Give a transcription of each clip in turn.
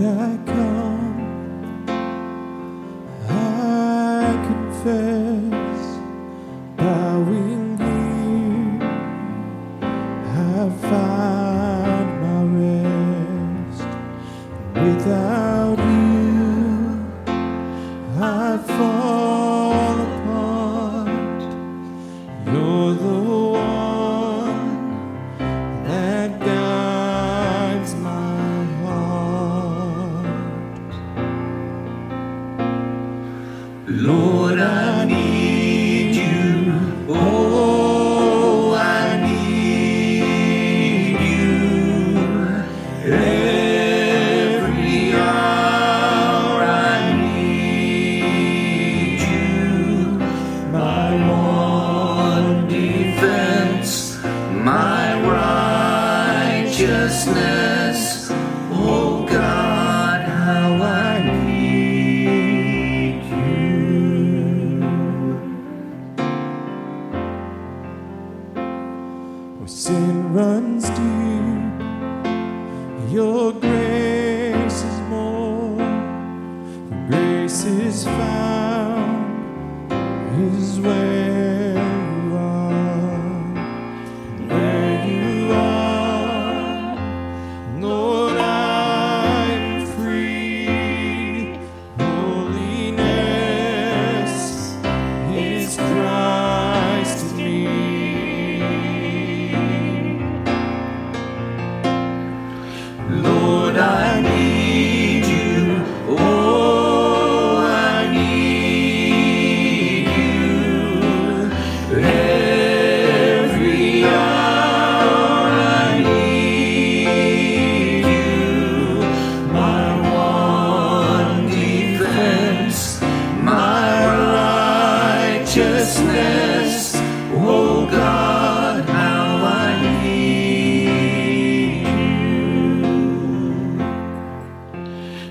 Lord, I come. I confess, bowing here, I find my rest. Without you, I fall apart. You're the Lord, I need you. Oh, I need you. Every hour I need you. My one defense, my righteousness. Runs deep, your grace is more. Grace is found is where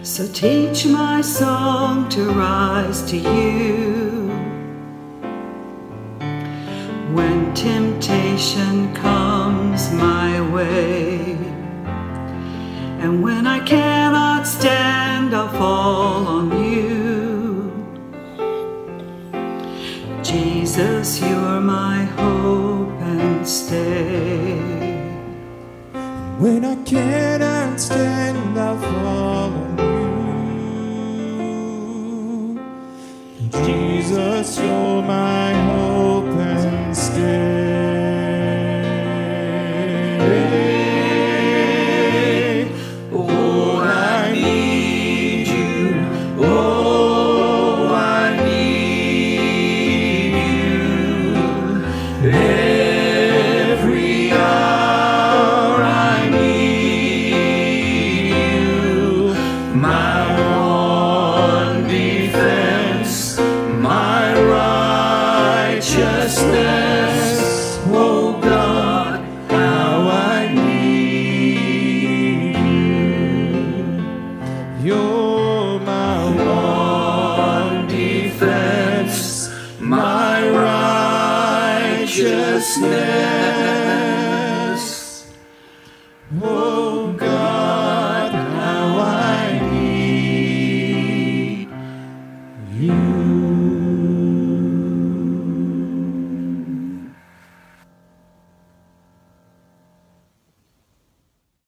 So teach my song to rise to you when temptation comes my way. And when I cannot stand, I'll fall on you. Jesus, you're my hope and stay. When I cannot stand, I fall Jesus, righteousness. Oh.